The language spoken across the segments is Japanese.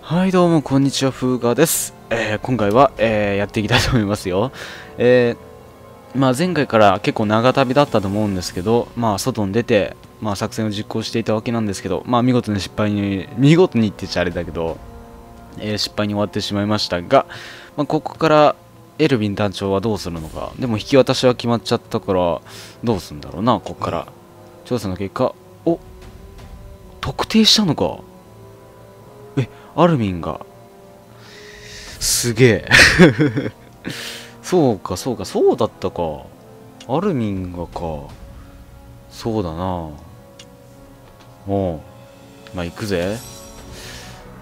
はいどうもこんにちは風雅です、えー、今回は、えー、やっていきたいと思いますよ、えー、まあ、前回から結構長旅だったと思うんですけど、まあ、外に出て、まあ、作戦を実行していたわけなんですけど、まあ、見事に失敗に見事にって言っちゃあれだけど、え失敗に終わってしまいましたが、まあ、ここからエルヴィン団長はどうするのか。でも引き渡しは決まっちゃったからどうするんだろうなここから。調査の結果お特定したのか。えアルミンが。すげえ。そうかそうかそうだったか。アルミンがか。そうだな。おう。まあ行くぜ。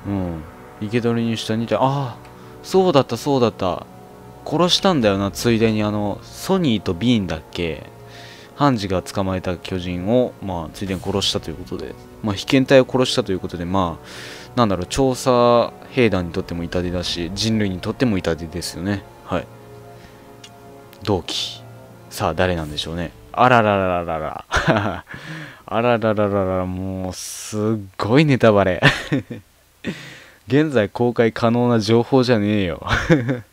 うん。生け捕りにした2体ああそうだったそうだった。殺したんだよな。ついでにあのソニーとビーンだっけ。ハンジが捕まえた巨人を、まあ、ついでに殺したということで、まあ、被験体を殺したということで、まあ、なんだろう、調査兵団にとっても痛手だし、人類にとっても痛手ですよね。はい。同期。さあ、誰なんでしょうね。あらららららら。あららららら、もう、すっごいネタバレ。現在公開可能な情報じゃねえよ。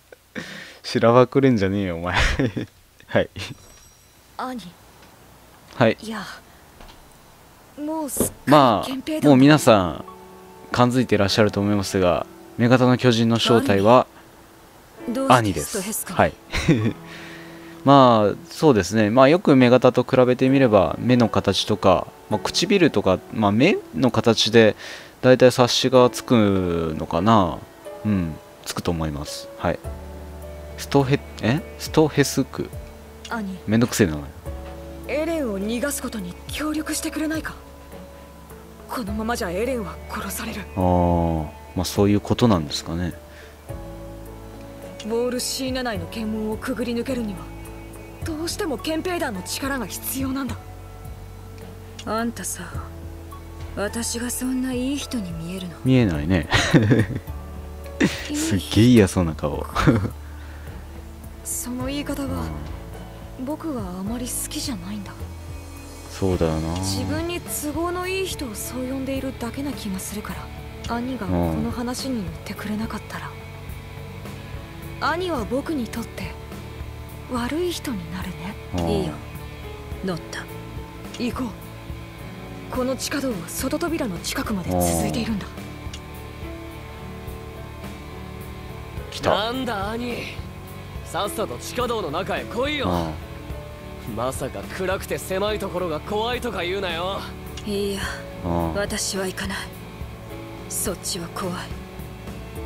しらばくれんじゃねえよ、お前。はい。兄。はい。いや。もうまあ、もう皆さん、感づいていらっしゃると思いますが女型の巨人の正体は兄です。はい。まあそうですね。まあよく目型と比べてみれば目の形とか、まあ、唇とか、まあ、目の形でだいたい察しがつくのかな。うん。つくと思います。はい。ストヘえ？ストヘスク。兄。めんどくせえなエレンを逃がすことに協力してくれないか？このままじゃエレンは殺される。ああまあそういうことなんですかね。ウォール C7 の検問をくぐり抜けるにはどうしても憲兵団の力が必要なんだ。あんたさ私がそんないい人に見えるの？見えないね。すっげえ嫌そうな顔。その言い方は僕はあまり好きじゃないんだ。そうだよな。自分に都合のいい人をそう呼んでいるだけな気がするから。兄がこの話に乗ってくれなかったら、うん、兄は僕にとって悪い人になるね。いいよ。乗った。行こう。この地下道は外扉の近くまで続いているんだ。来た。なんだ兄。さっさと地下道の中へ来いよまさか暗くて狭いところが怖いとか言うなよ。いや私は行かない。そっちは怖い。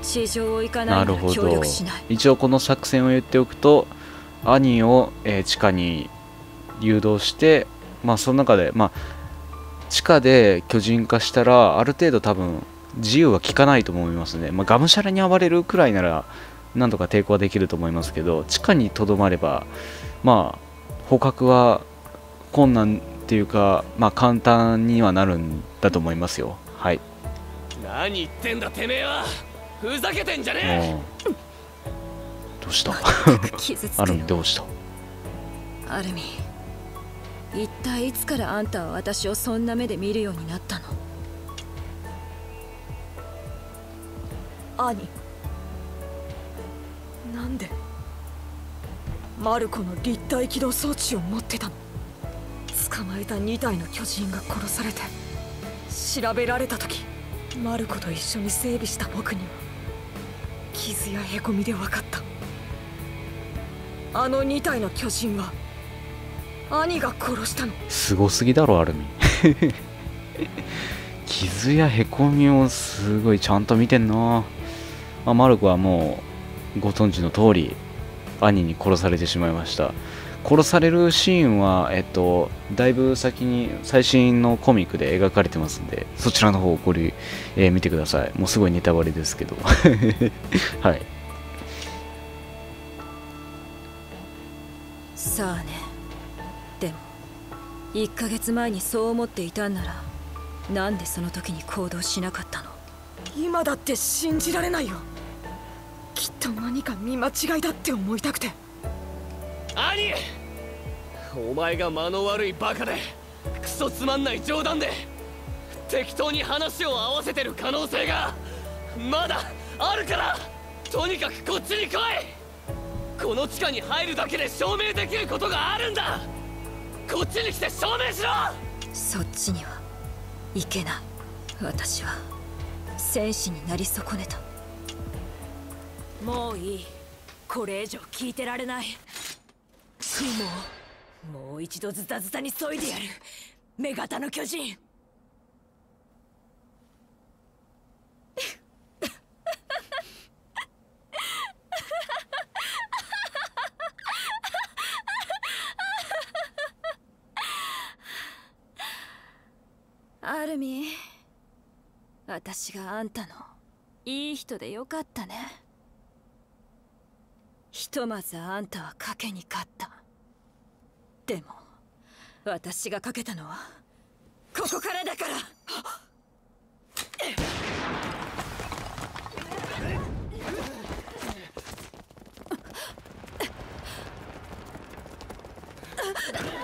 地上を行かないなら協力しない。一応この作戦を言っておくと兄を、えー、地下に誘導してまあその中でまあ地下で巨人化したらある程度多分自由は効かないと思いますね、まあ、がむしゃらに暴れるくらいならなんとか抵抗はできると思いますけど地下にとどまればまあ捕獲は困難っていうかまあ簡単にはなるんだと思いますよ。はい。何言ってんだてめえは。ふざけてんじゃねえ。どうした？アルミどうした？アルミ一体いつからあんたは私をそんな目で見るようになったの？兄なんで？マルコの立体起動装置を持ってたの。捕まえた2体の巨人が殺されて調べられた時マルコと一緒に整備した僕には傷やへこみで分かった。あの2体の巨人は兄が殺したの。すごすぎだろアルミ。傷やへこみをすごいちゃんと見てんな、まあ、マルコはもうご存知の通り兄に殺されてしまいました。殺されるシーンは、えっと、だいぶ先に最新のコミックで描かれてますんでそちらの方をごり、えー、見てください。もうすごいネタバレですけど。はい。さあね。でも1ヶ月前にそう思っていたんならなんでその時に行動しなかったの？今だって信じられないよきっと何か見間違いだって思いたくて。兄！お前が間の悪いバカでクソつまんない冗談で適当に話を合わせてる可能性がまだあるからとにかくこっちに来い！この地下に入るだけで証明できることがあるんだ！こっちに来て証明しろ！そっちには行けない。私は戦士になり損ねたもういい。これ以上聞いてられない。もうもう一度ズタズタに削いでやる。女型の巨人。アルミ私があんたの。いい人でよかったね。ひとまずあんたは賭けに勝った。でも私がかけたのはここからだから。遅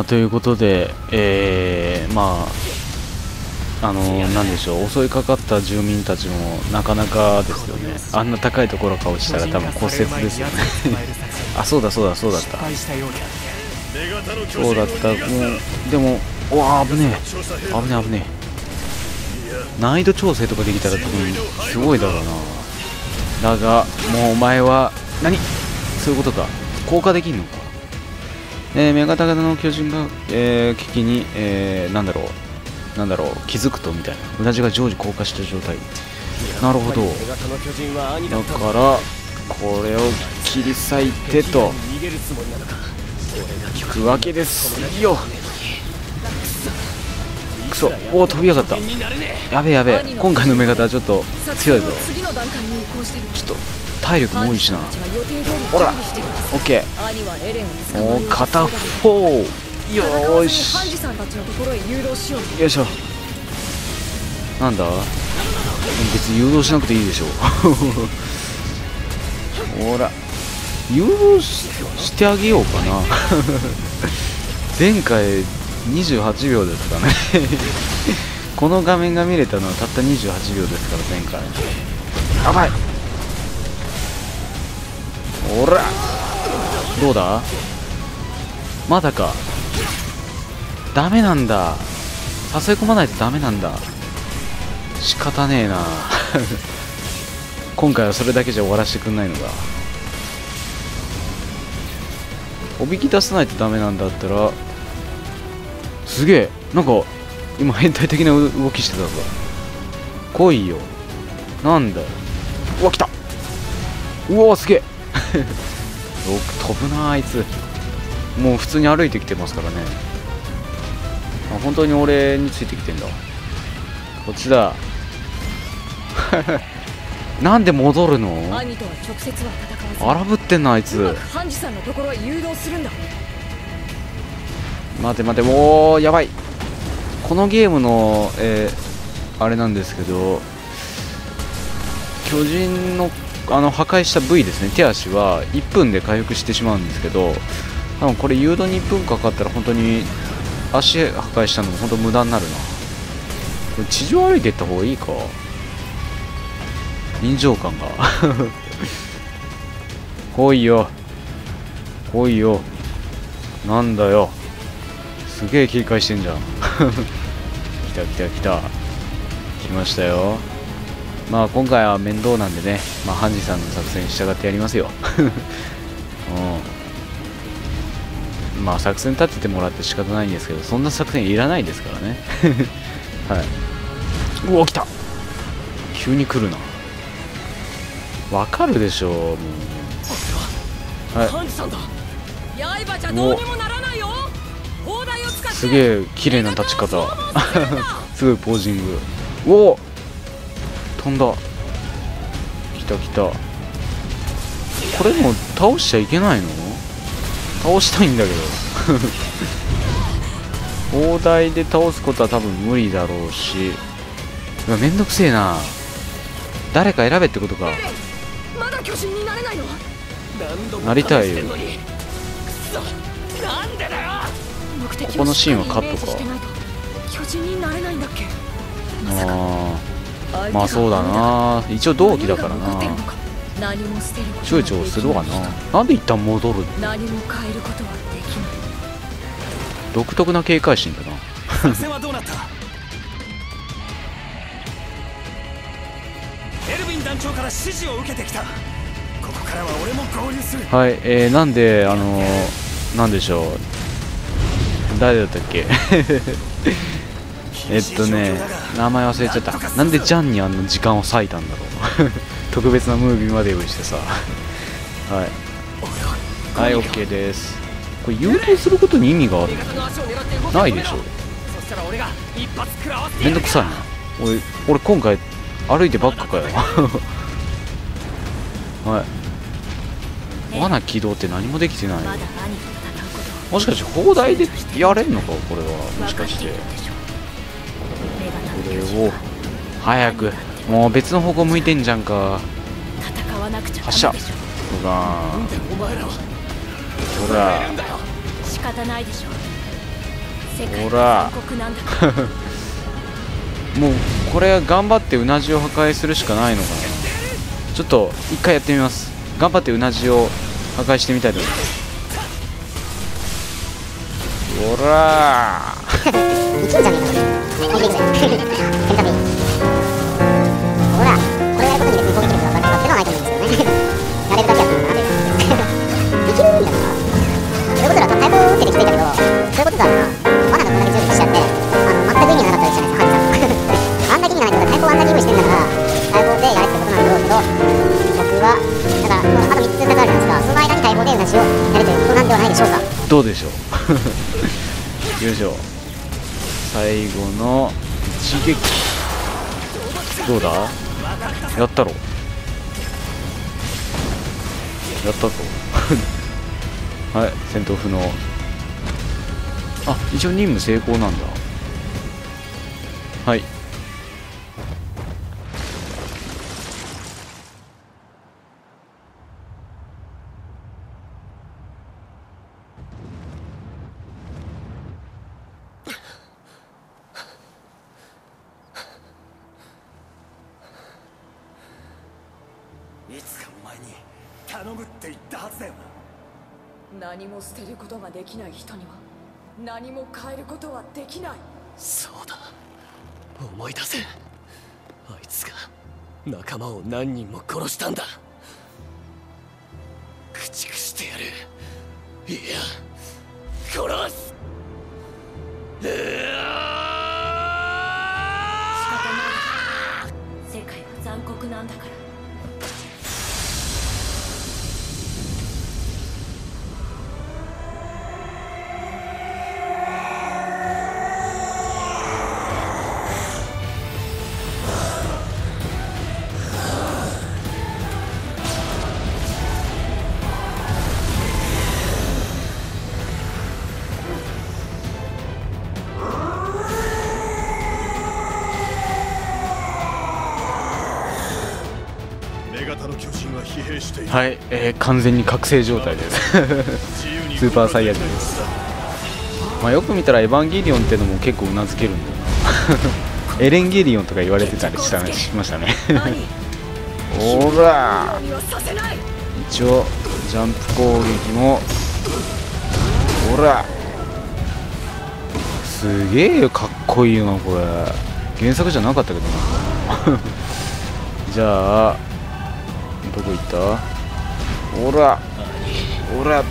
まあということでえー、まああのなんでしょう襲いかかった住民たちもなかなかですよね。あんな高いところから落ちたら多分骨折ですよね。あ そうだそうだそうだった。そうだった。もうでもうわ危ねえ。危ねえ危ねえ。難易度調整とかできたら多分すごいだろうな。だがもうお前は何？そういうことか。降下できんのかえー、メガタ型の巨人が、えー、危機に、えー、なんだろうなんだろう気づくとみたいな。うなじが常時降下した状態。なるほど。だからこれを切り裂いてと。いくわけですよくそおお飛びやがった。やべえやべえ。今回の目型はちょっと強いぞ。ちょっと体力も多いしな。ほらオッケー。もう片方。よーし。よいしょ。なんだ？別に誘導しなくていいでしょ。ほら。誘導ししてあげようかな。前回28秒ですかね。この画面が見れたのはたった28秒ですから前回。やばい。ほら。どうだ？まだか。ダメなんだ。誘い込まないとダメなんだ。仕方ねえな。今回はそれだけじゃ終わらせてくんないのだ。おびき出さないとダメなんだったら。すげえ。なんか今変態的な動きしてたぞ。来いよ。なんだよ。うわ来た。うわすげえ。よく飛ぶなあいつ。もう普通に歩いてきてますからね。あ本当に俺についてきてんだ。こっちだ。なんで戻るの？荒ぶってんなあいつ。待て待てもうやばい。このゲームの、えー、あれなんですけど巨人のあの破壊した部位ですね。手足は1分で回復してしまうんですけど多分これ誘導に1分かかったら本当に足破壊したのも本当無駄になるな。これ地上歩いていった方がいいか。臨場感が。来いよ。来いよ。なんだよ。すげえ警戒してんじゃん。来た来た来た。来ましたよ。まあ今回は面倒なんでね、まあ、ハンジさんの作戦に従ってやりますよ、うん、まあ作戦立ててもらって仕方ないんですけどそんな作戦いらないですからね。はい。うわ来た。急に来るな。わかるでしょうもう。はい。ハンジさんだ。刃じゃどうにもならないよ。砲台を使ってすげえ綺麗な立ち方。すごいポージング。おお飛んだ。来た来た。これもう倒しちゃいけないの？倒したいんだけど。砲台で倒すことは多分無理だろうし。うわめんどくせえな。誰か選べってことか。まだ巨人になれなりたいよ。ここのシーンはカットか。巨人になれないんだっけ？まあそうだな。一応同期だからな。躊躇するわな。なんで一旦戻るの？何も変えることはできない。独特な警戒心だな。作戦はどうなった？エルヴィン団長から指示を受けてきた。ここからは俺も合流する。はい、えー、なんで、あのー、なんでしょう。誰だったっけ？えっとね、名前忘れちゃった。なんでジャンにあの時間を割いたんだろう。特別なムービーまで用意してさ。はい。はい、OK です。これ誘導することに意味があるの？ないでしょ。めんどくさいな。俺、俺今回歩いてばっかかよ。はい。罠起動って何もできてない。まだ兄と戦うこともしかして砲台でやれんのかこれはもしかしてこれを早くもう別の方向向いてんじゃんか。戦わなくちゃ発射。ほら。ほら。ほら。もうこれ頑張ってうなじを破壊するしかないのかな。ちょっと一回やってみます。頑張ってうなじを破壊してみたいと思います。ほら生きんじゃねえかこれ。はい、攻撃で。手紙。ほら、これやることに別に攻撃力が上がるとかってのはないと思うんですけどね。やれるだけやってるんだなで。きるんだな。そういうことだと、太鼓打ってできていたけど、そういうことだな。罠がこれだけ準備しちゃって、あの、全く意味がなかったじゃないですか、ハンジさん。あんだけ意味がないってことは、太鼓をあんだけ用意してんだから、太鼓でやれってことなんだろうけど、僕は、だから、もうあと3つ2つあるじゃないですか。その間に太鼓でうなじをやるということなんではないでしょうか。どうでしょう？よいしょ最後の一撃。どうだ？やったろ？やったぞ。はい戦闘不能。あ一応任務成功なんだ。はい。いきない人には何も変えることはできない。そうだ。思い出せ。あいつが仲間を何人も殺したんだ。駆逐してやる。いや殺す。うわ。はいえー、完全に覚醒状態です。スーパーサイヤ人です。まあよく見たらエヴァンゲリオンってのも結構うなずけるんだよな。エレンゲリオンとか言われてたりしたね。しましたね何？ほら。一応ジャンプ攻撃も。ほら。すげえかっこいいよなこれ。原作じゃなかったけどな。じゃあどこ行った？ほら。ほら。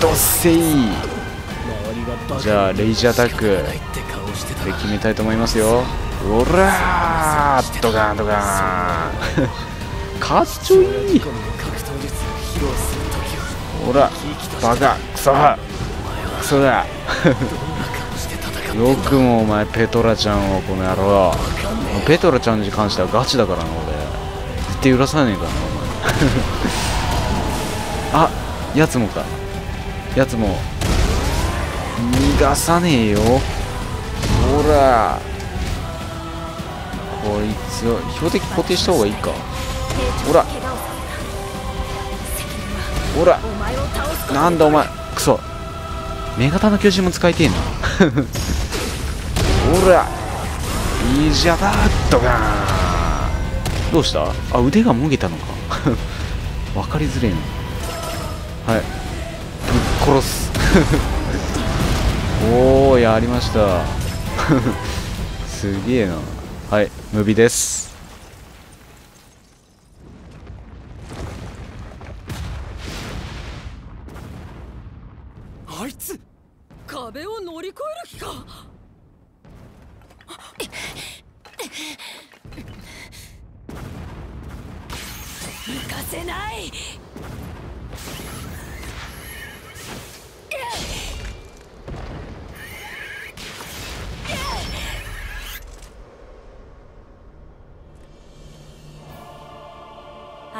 とどっせい。じゃあレイジアタック。で決めたいと思いますよ。おら。ードカンドカン。かっちょいい。ほら。バカ。クソ。クソだ。よくもお前ペトラちゃんをこの野郎。ペトラちゃんに関してはガチだからな俺揺らさねえかなお前。あやつもか。やつも逃がさねえよ。ほら。こいつを標的固定した方がいいか。ほら。ほら。なんだお前。クソ。メガタの巨人も使いてえな。ほら。イージアタッドガン。どうした？あ腕がもげたのか。分かりづれえな。はい。ぶっ殺す。おおやりました。すげえな。はいムビです。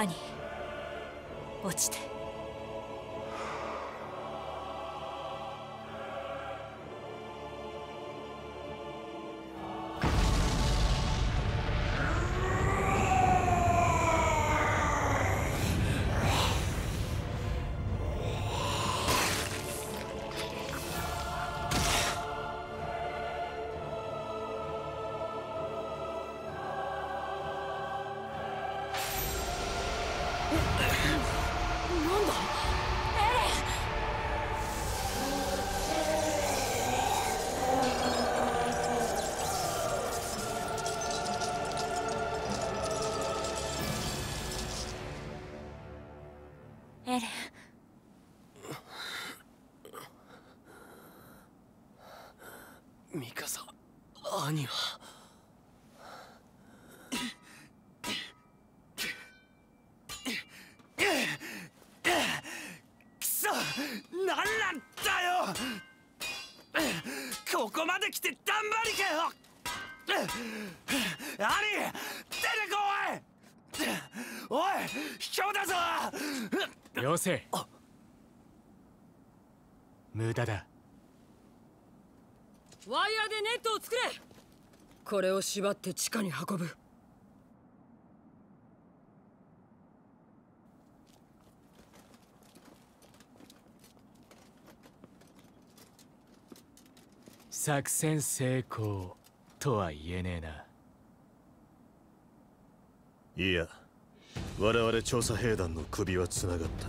兄落ちて。ミカサ兄は。くそなんなんだよ。ここまで来て頑張りかよ。兄出てこい。おい卑怯だぞ。よせ無駄だワイヤーでネットを作れ。これを縛って地下に運ぶ。作戦成功とは言えねえな。いや我々調査兵団の首はつながった。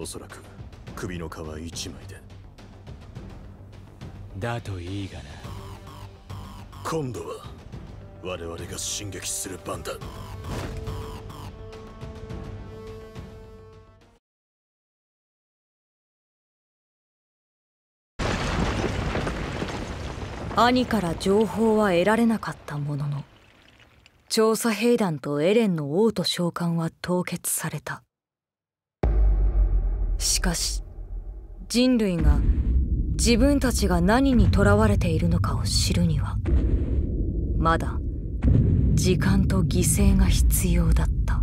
おそらく首の皮一枚でだといいがな。今度は我々が進撃する番だ。兄から情報は得られなかったものの調査兵団とエレンの王と召喚は凍結された。しかし人類が自分たちが何に囚われているのかを知るにはまだ時間と犠牲が必要だった。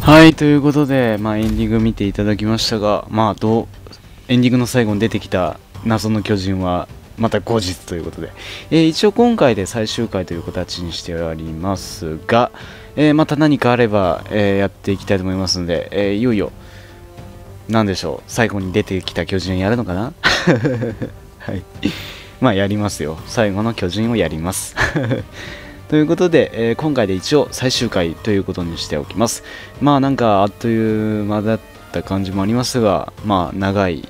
はいということで、まあ、エンディング見ていただきましたが、まあ、どうエンディングの最後に出てきた謎の巨人はまた後日ということで、えー一応今回で最終回という形にしておりますが、えーまた何かあれば、えーやっていきたいと思いますので、えいよいよ何でしょう最後に出てきた巨人やるのかな？はい。まあやりますよ。最後の巨人をやります。ということで、えー今回で一応最終回ということにしておきます。まあなんかあっという間だった感じもありますがまあ長い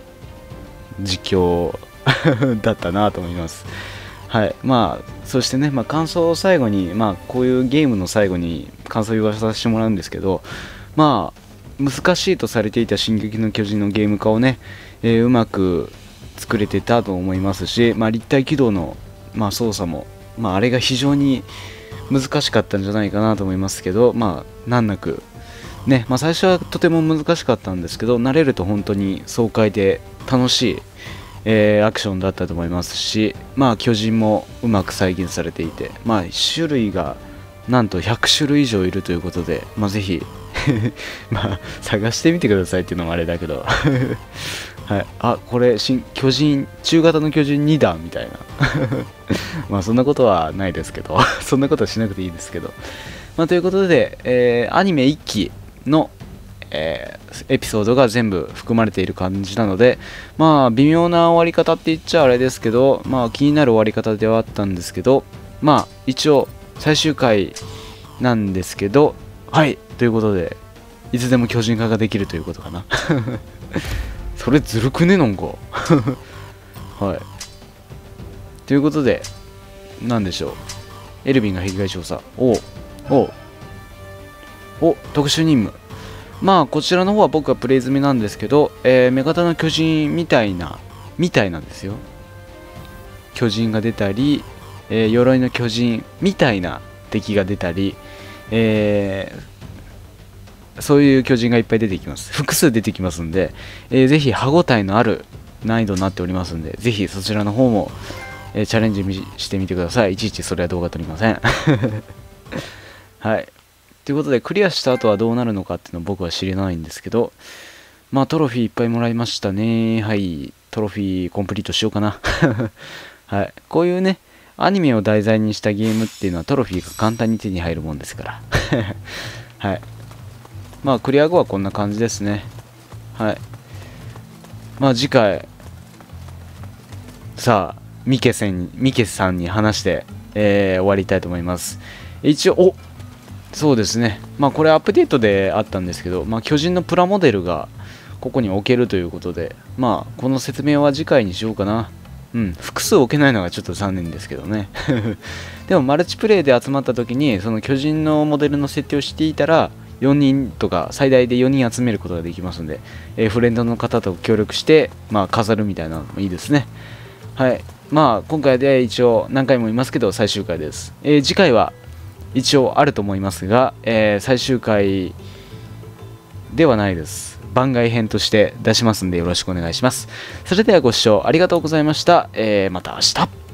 実況 だったなと思います。はい。まあそしてね、まあ、感想を最後にまあこういうゲームの最後に感想を言わさせてもらうんですけどまあ難しいとされていた「進撃の巨人」のゲーム化をね、えーうまく作れてたと思いますし、まあ、立体起動の、まあ、操作も、まあ、あれが非常に難しかったんじゃないかなと思いますけど、まあ、難なく、ねまあ、最初はとても難しかったんですけど慣れると本当に爽快で楽しい、えーアクションだったと思いますし、まあ、巨人もうまく再現されていて、まあ、種類がなんと100種類以上いるということで、まあ、ぜひ まあ探してみてくださいっていうのもあれだけど。はい、あこれ新巨人中型の巨人2段みたいな。まあそんなことはないですけど。そんなことはしなくていいですけど、まあ、ということで、えーアニメ1期の、えーエピソードが全部含まれている感じなのでまあ微妙な終わり方って言っちゃあれですけどまあ気になる終わり方ではあったんですけどまあ一応最終回なんですけどはいということでいつでも巨人化ができるということかな。それずるくねなんか。はい。ということでなんでしょう。エルヴィンが壁外調査。おおお特殊任務。まあこちらの方は僕はプレイ済みなんですけど、えー、目型の巨人みたいなみたいなんですよ巨人が出たり、えー鎧の巨人みたいな敵が出たり、えーそういう巨人がいっぱい出てきます。複数出てきますんで、えーぜひ歯ごたえのある難易度になっておりますんで、ぜひそちらの方も、えチャレンジしてみてください。いちいちそれは動画撮りません。はい。ということで、クリアした後はどうなるのかっていうのを僕は知りないんですけど、まあトロフィーいっぱいもらいましたね。はい。トロフィーコンプリートしようかな。はい。こういうね、アニメを題材にしたゲームっていうのはトロフィーが簡単に手に入るもんですから。はい。まあクリア後はこんな感じですねはいまあ次回さあミケミケさんに話して、えー終わりたいと思います一応おそうですね。まあこれアップデートであったんですけど、まあ、巨人のプラモデルがここに置けるということでまあこの説明は次回にしようかな。うん。複数置けないのがちょっと残念ですけどね。でもマルチプレイで集まった時にその巨人のモデルの設定をしていたら4人とか最大で4人集めることができますので、えーフレンドの方と協力して、まあ、飾るみたいなのもいいですね。はい。まあ今回で一応何回も言いますけど最終回です、えー次回は一応あると思いますが、えー最終回ではないです。番外編として出しますんでよろしくお願いします。それではご視聴ありがとうございました、えーまた明日。